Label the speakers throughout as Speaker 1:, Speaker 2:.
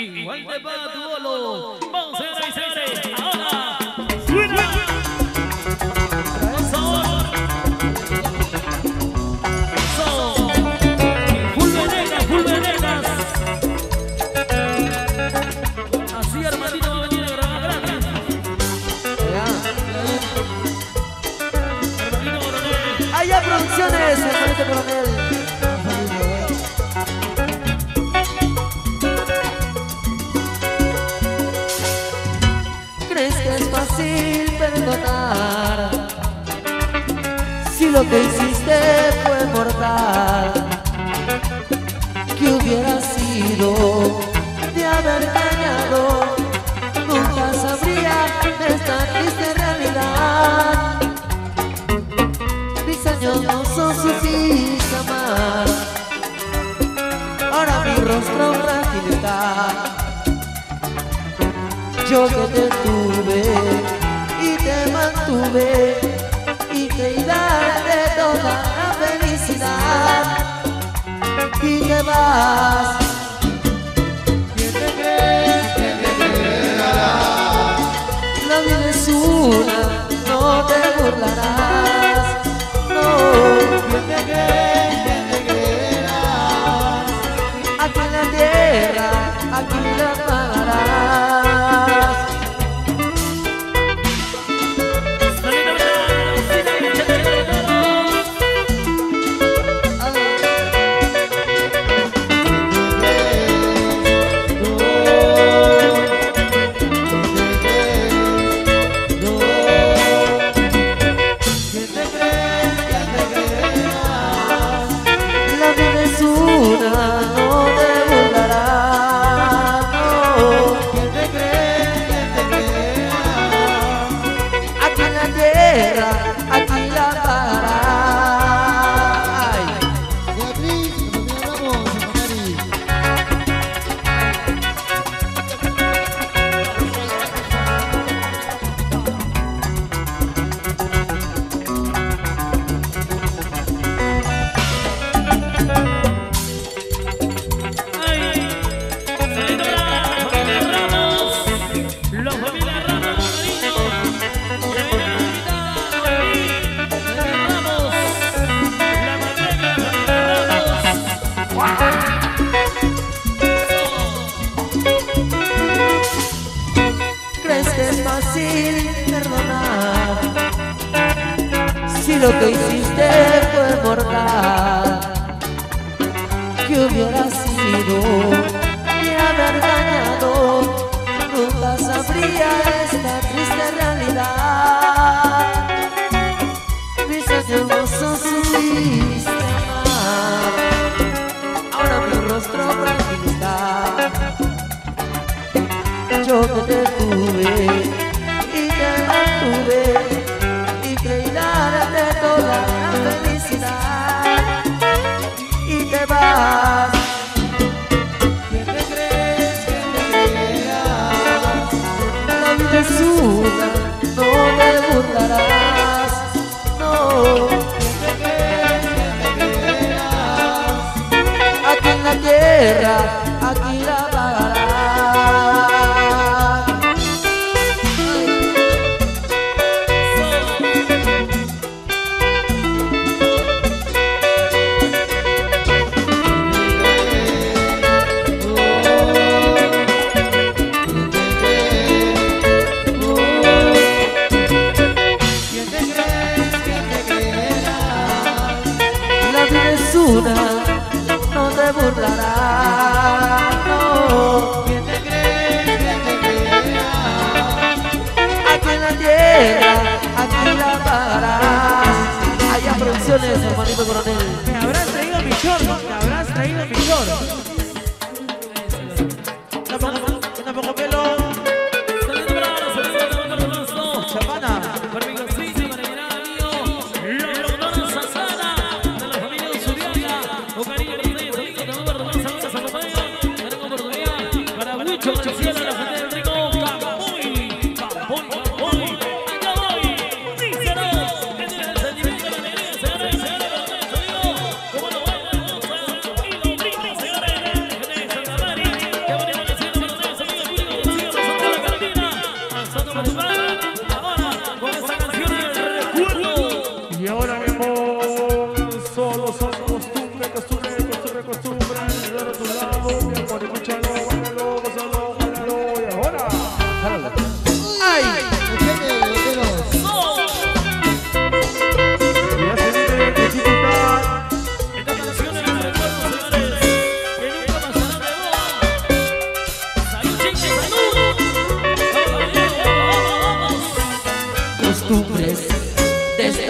Speaker 1: igual de batuolo. Vamos a y ahora. Así
Speaker 2: producciones, hermanito coronel. lo que hiciste fue mortal. ¿Qué hubiera sido de haber engañado? Nunca sabría esta triste realidad. Mis años no son sus jamás. Ahora mi rostro frágil está Yo que te tuve y te mantuve. faz lo que hiciste fue mortal. Que hubiera sido y haber ganado Nunca sabría estar tierra
Speaker 1: Yeah.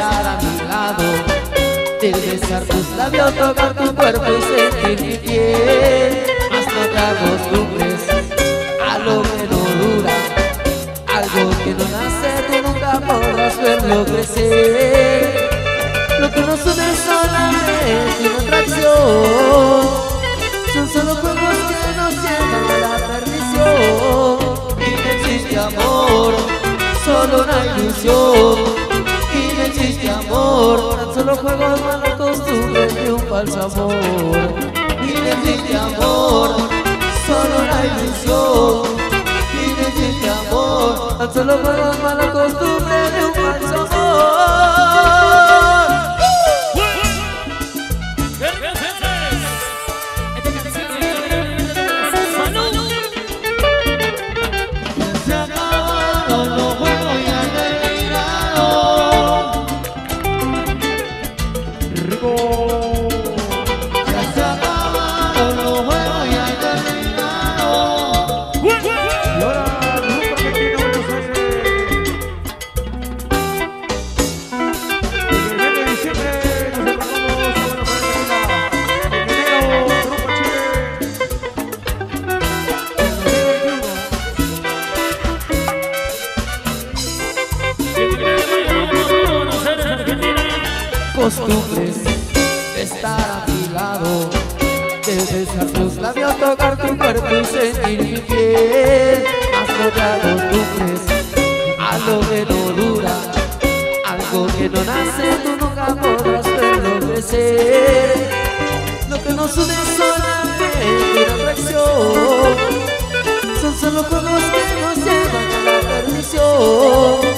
Speaker 2: Estar a mi lado, de besar tus labios, tocar tu cuerpo y sentir mi piel. Más no te acostumbres a lo que dura, algo que no nace, tú nunca podrás verlo crecer. Lo que nos une solamente una atracción, son solo juegos que nos llevan a la perdición. Y no existe amor, solo una ilusión. Y solo juegos malas costumbres de un falso amor. Y no existe amor, solo una ilusión. Y no existe amor, tan solo juegos malas costumbres de un falso amor. Costumbres de estar a mi lado, de besar tus labios, tocar tu cuerpo y sentir mi piel. No te acostumbres a lo que no dura, algo que no nace, tú nunca podrás verlo crecer. Lo que nos une solamente una atracción, son solo juegos que nos llevan a la perdición.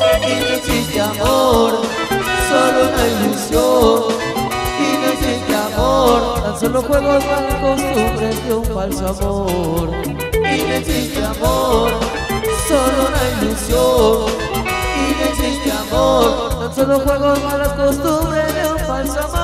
Speaker 2: Solo juegos malas costumbres de un falso amor. Y no existe amor, solo una ilusión. Y no existe amor, tan solo juegos malas costumbres de un falso amor.